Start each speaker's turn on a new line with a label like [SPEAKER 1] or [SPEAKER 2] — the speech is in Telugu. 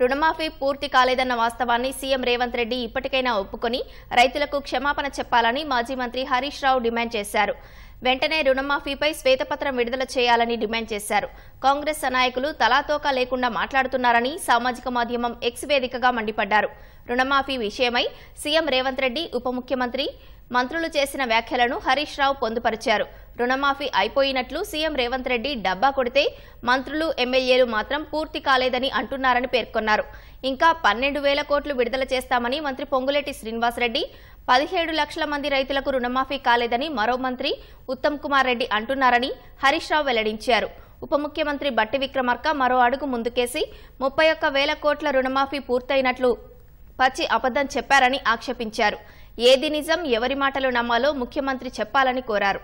[SPEAKER 1] రుణమాఫీ పూర్తి కాలేదన్న వాస్తవాన్ని సీఎం రేవంత్ రెడ్డి ఇప్పటికైనా ఒప్పుకొని రైతులకు క్షమాపణ చెప్పాలని మాజీ మంత్రి హరీష్ రావు డిమాండ్ చేశారు. వెంటనే రుణమాఫీపై శ్వేతపత్రం విడుదల చేయాలని డిమాండ్ చేశారు. కాంగ్రెస్ నాయకులు తలాతోకా లేకుండా మాట్లాడుతున్నారని సామాజిక మాధ్యమం ఎక్స్ వేదికగా మండిపడ్డారు. రుణమాఫీ విషయమై సీఎం రేవంత్ రెడ్డి ఉప ముఖ్యమంత్రి మంత్రులు చేసిన వ్యాఖ్యలను హరీష్ రావు పొందుపరిచారు. రుణమాఫీ అయిపోయినట్లు సీఎం రేవంత్ రెడ్డి డబ్బా కొడితే మంత్రులు ఎమ్మెల్యేలు మాత్రం పూర్తి కాలేదని అంటున్నారని పేర్కొన్నారు. ఇంకా పన్నెండు వేల కోట్లు విడుదల చేస్తామని మంత్రి పొంగులేటి శ్రీనివాసరెడ్డి పదిహేడు లక్షల మంది రైతులకు రుణమాఫీ కాలేదని మరో మంత్రి ఉత్తమ్ కుమార్ రెడ్డి అంటున్నారని హరీష్ రావు వెల్లడించారు. ఉప ముఖ్యమంత్రి బట్టి విక్రమార్క మరో అడుగు ముందుకేసి ముప్పై ఒక్క వేల కోట్ల రుణమాఫీ పూర్తయినట్లు పచ్చి అబద్దం చెప్పారని ఆక్షేపించారు. ఏది నిజం ఎవరి మాటలు నమ్మాలో ముఖ్యమంత్రి చెప్పాలని కోరారు.